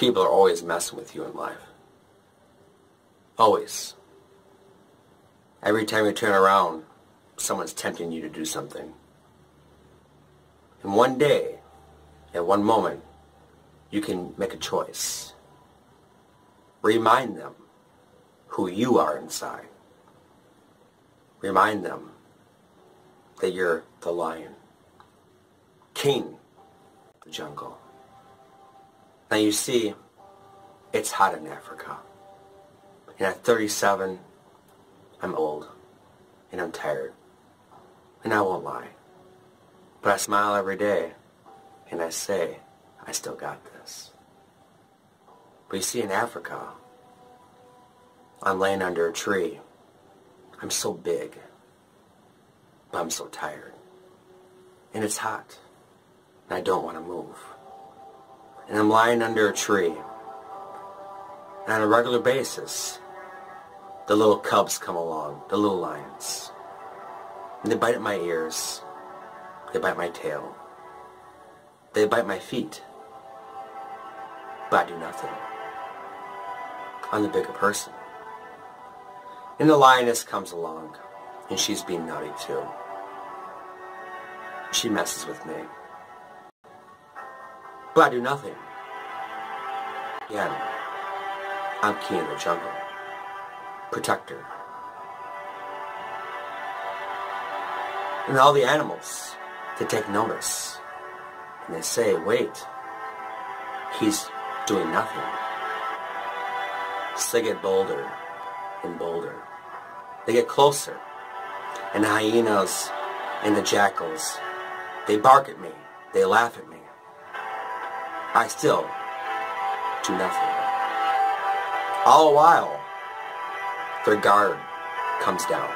People are always messing with you in life. Always. Every time you turn around, someone's tempting you to do something. And one day, at one moment, you can make a choice. Remind them who you are inside. Remind them that you're the lion, king of the jungle. Now you see, it's hot in Africa. And at 37, I'm old and I'm tired. And I won't lie. But I smile every day and I say, I still got this. But you see, in Africa, I'm laying under a tree. I'm so big, but I'm so tired. And it's hot, and I don't want to move. And I'm lying under a tree. And on a regular basis, the little cubs come along, the little lions. And they bite at my ears. They bite my tail. They bite my feet. But I do nothing. I'm the bigger person. And the lioness comes along, and she's being naughty too. She messes with me. But I do nothing. Again, I'm king of the jungle. Protector. And all the animals, they take notice. And they say, wait, he's doing nothing. So they get bolder and bolder. They get closer. And the hyenas and the jackals, they bark at me. They laugh at me. I still do nothing. All the while, their guard comes down.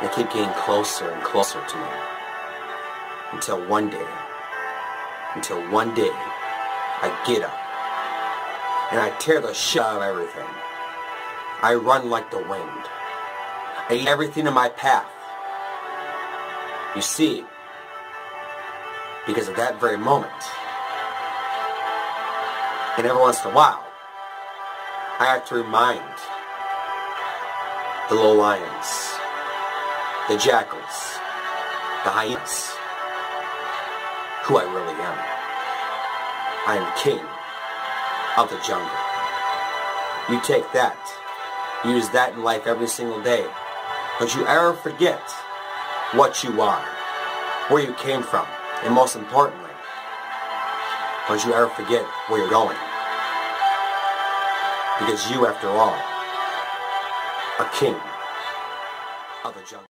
They keep getting closer and closer to me. Until one day, until one day, I get up and I tear the shit out of everything. I run like the wind. I eat everything in my path. You see, because at that very moment, and every once in a while, I have to remind the little lions, the jackals, the hyenas, who I really am. I am king of the jungle. You take that, use that in life every single day. Don't you ever forget what you are, where you came from, and most importantly, don't you ever forget where you're going. Because you, after all, are king of the jungle.